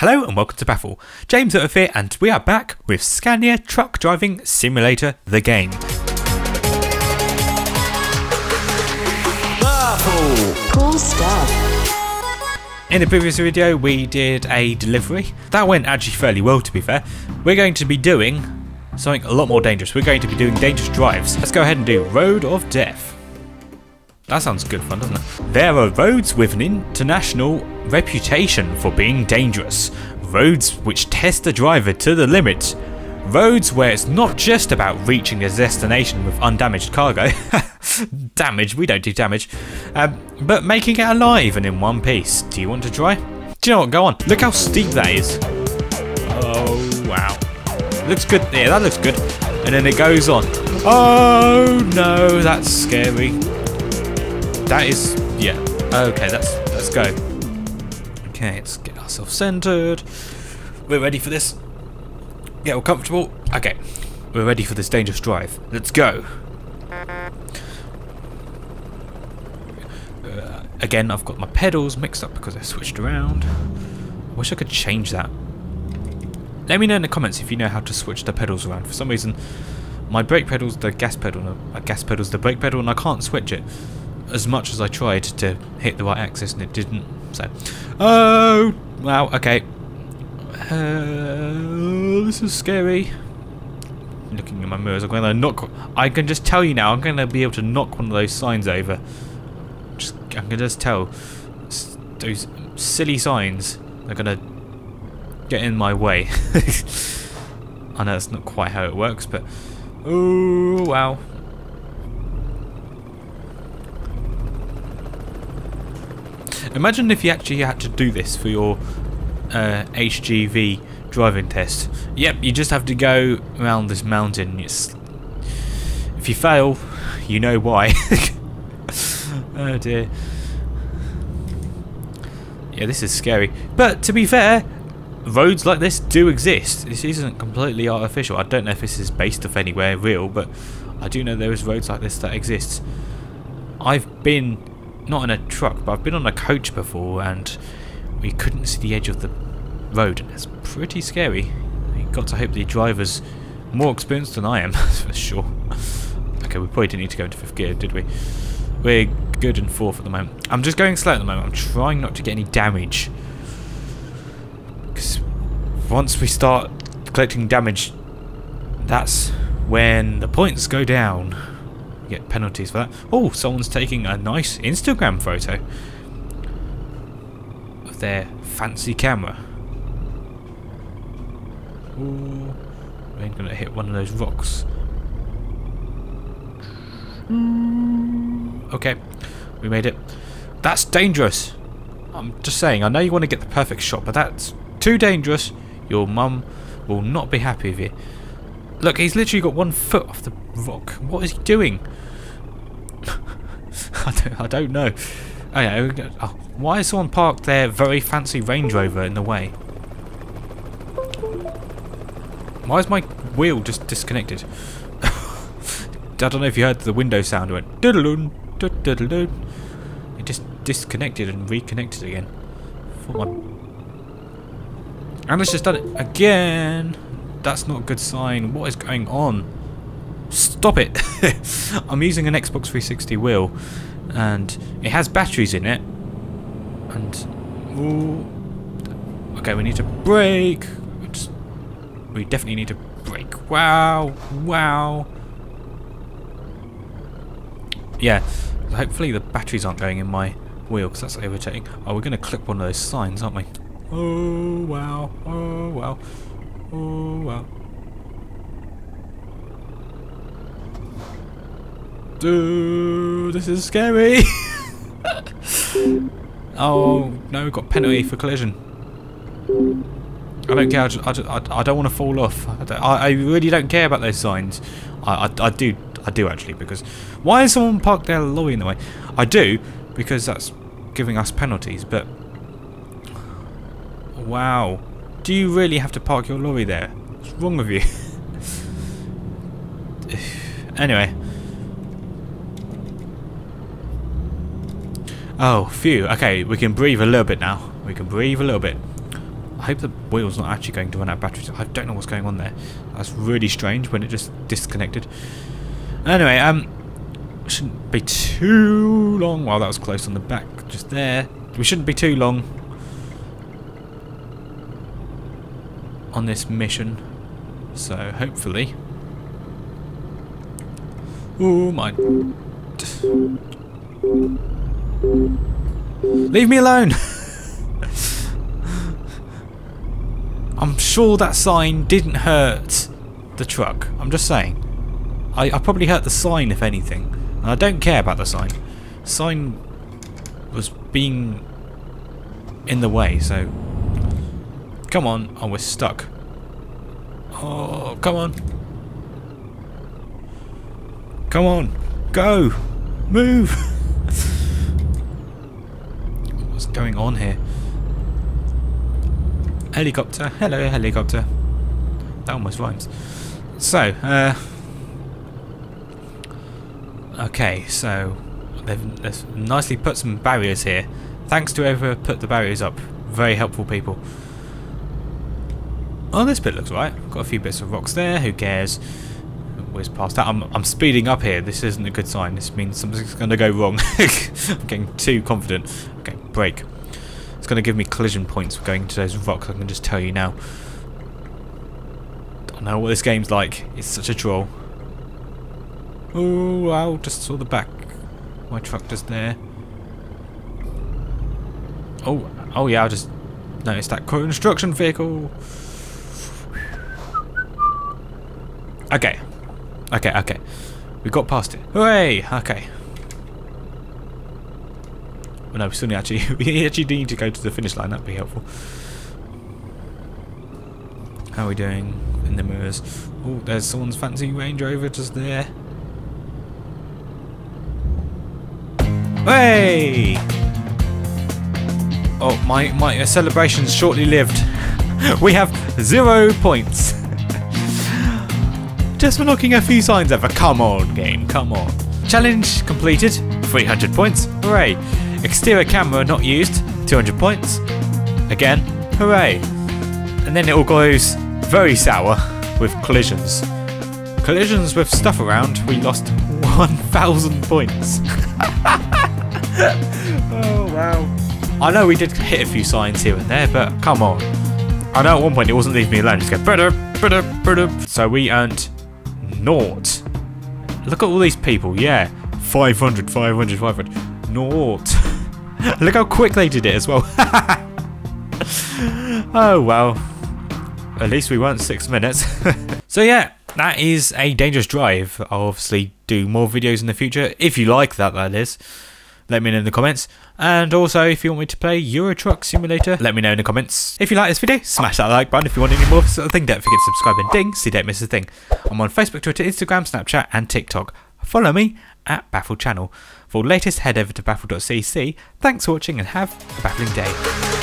Hello and welcome to Baffle. James Earth here and we are back with Scania Truck Driving Simulator the game. Baffle! Cool stuff. In the previous video we did a delivery. That went actually fairly well to be fair. We're going to be doing something a lot more dangerous. We're going to be doing dangerous drives. Let's go ahead and do Road of Death. That sounds good fun, doesn't it? There are roads with an international reputation for being dangerous. Roads which test the driver to the limit. Roads where it's not just about reaching a destination with undamaged cargo. damage, we don't do damage. Um, but making it alive and in one piece. Do you want to try? Do you know what? Go on. Look how steep that is. Oh, wow. Looks good. Yeah, that looks good. And then it goes on. Oh, no, that's scary. That is, yeah. Okay, let's let's go. Okay, let's get ourselves centered. We're ready for this. Get all comfortable. Okay, we're ready for this dangerous drive. Let's go. Uh, again, I've got my pedals mixed up because I switched around. I wish I could change that. Let me know in the comments if you know how to switch the pedals around. For some reason, my brake pedal's the gas pedal, a gas pedal's the brake pedal, and I can't switch it as much as I tried to hit the right axis and it didn't. So, oh wow, okay. Uh, this is scary. Looking in my mirrors, I'm gonna knock. I can just tell you now. I'm gonna be able to knock one of those signs over. Just, I can just tell. Those silly signs are gonna get in my way. I know that's not quite how it works, but oh wow, Imagine if you actually had to do this for your uh, HGV driving test. Yep, you just have to go around this mountain. It's, if you fail, you know why. oh dear. Yeah, this is scary. But to be fair, roads like this do exist. This isn't completely artificial. I don't know if this is based off anywhere real, but I do know there is roads like this that exist. I've been not in a truck, but I've been on a coach before and we couldn't see the edge of the road it's pretty scary. You got to hope the driver's more experienced than I am, for sure. Okay, we probably didn't need to go into fifth gear, did we? We're good in fourth at the moment. I'm just going slow at the moment. I'm trying not to get any damage. Because once we start collecting damage, that's when the points go down get penalties for that. Oh, someone's taking a nice Instagram photo of their fancy camera. Ooh, we're going to hit one of those rocks. Mm. Okay, we made it. That's dangerous. I'm just saying, I know you want to get the perfect shot, but that's too dangerous. Your mum will not be happy with you. Look, he's literally got one foot off the rock. What is he doing? I, don't, I don't know. Oh yeah, oh, why is someone parked their very fancy Range Rover in the way? Why is my wheel just disconnected? I don't know if you heard the window sound. It went diddle diddle It just disconnected and reconnected again. For my... And it's just done it again. That's not a good sign. What is going on? Stop it! I'm using an Xbox 360 wheel and it has batteries in it. And ooh, okay we need to brake. We definitely need to brake. Wow wow. Yeah hopefully the batteries aren't going in my wheel because that's irritating. Oh we're going to clip one of those signs aren't we? Oh wow oh wow oh wow Dude, this is scary. oh, no, we've got penalty for collision. I don't care. I, just, I, just, I, I don't want to fall off. I, I, really don't care about those signs. I, I, I do. I do actually because why is someone parked their lorry in the way? I do because that's giving us penalties. But wow, do you really have to park your lorry there? What's wrong with you? anyway. Oh, phew. Okay, we can breathe a little bit now. We can breathe a little bit. I hope the wheel's not actually going to run out of batteries. I don't know what's going on there. That's really strange when it just disconnected. Anyway, um, shouldn't be too long. Well, that was close on the back, just there. We shouldn't be too long on this mission. So hopefully. Oh my. Leave me alone! I'm sure that sign didn't hurt the truck. I'm just saying. I, I probably hurt the sign, if anything. And I don't care about the sign. Sign was being in the way, so... Come on. Oh, we're stuck. Oh, come on. Come on. Go. Move. What's going on here? Helicopter. Hello, helicopter. That almost rhymes. So, uh... Okay, so... They've, they've nicely put some barriers here. Thanks to whoever put the barriers up. Very helpful people. Oh, this bit looks right. Got a few bits of rocks there. Who cares? Whiz past that. I'm, I'm speeding up here. This isn't a good sign. This means something's going to go wrong. I'm getting too confident. Okay, brake. It's going to give me collision points going into those rocks. I can just tell you now. Don't know what this game's like. It's such a troll. Oh, wow. Just saw the back. My truck just there. Oh, oh yeah. I just noticed that construction vehicle. Okay. Okay, okay. We got past it. Hooray! Okay. Well, no, we still need actually we actually need to go to the finish line, that'd be helpful. How are we doing in the mirrors? Oh, there's someone's fancy Range Rover just there. Hey! Oh, my, my uh, celebration's shortly lived. we have zero points. Just for knocking a few signs over. Come on, game, come on. Challenge completed. 300 points. Hooray. Exterior camera not used. 200 points. Again. Hooray. And then it all goes very sour with collisions. Collisions with stuff around. We lost 1,000 points. oh, wow. I know we did hit a few signs here and there, but come on. I know at one point it wasn't leaving me alone. Just go, brudder, brudder, brudder. So we earned naught. Look at all these people, yeah. 500, 500, 500. Naught. Look how quick they did it as well. oh, well. At least we weren't six minutes. so yeah, that is a dangerous drive. I'll obviously do more videos in the future, if you like that, that is. Let me know in the comments. And also, if you want me to play Euro Truck Simulator, let me know in the comments. If you like this video, smash that like button. If you want any more sort of thing, don't forget to subscribe and ding so you don't miss a thing. I'm on Facebook, Twitter, Instagram, Snapchat, and TikTok. Follow me at Baffle Channel. For latest, head over to baffle.cc. Thanks for watching and have a baffling day.